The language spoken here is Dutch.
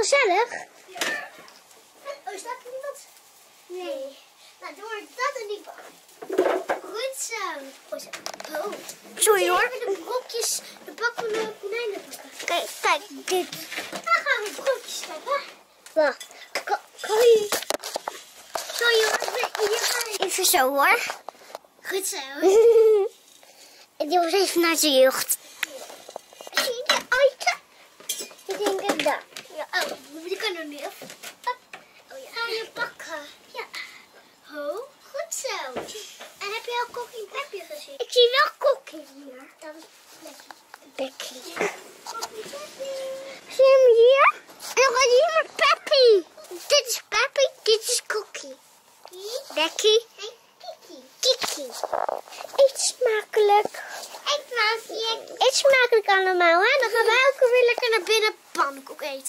gezellig. Oh, staat er niemand? Nee. Nou, doe maar dat in die bak. Goed zo. Goed zo. Oh. Sorry hoor. Even de brokjes, de bak van de konijnen pakken. Kijk, kijk, dit. Dan gaan we brokjes pakken. Wacht. Je... Sorry hoor. Even zo hoor. Goed zo. En die was even naar zijn jeugd. kan er nu. Oh ja. Ga je bakken. Ja. Ho. Goed zo. En heb je al Cookie en Peppy gezien? Ik zie wel Cookie hier. Dat is Bekkie. Bekkie. Peppy. Zie je hem hier? En dan gaat hier met Peppy. Dit is Peppy, dit is Cookie. Becky. En Kiki. Kiki. Eet smakelijk. Eet smakelijk. Eet smakelijk allemaal, hè? Dan gaan wij ook weer lekker naar binnen pannenkoek eten.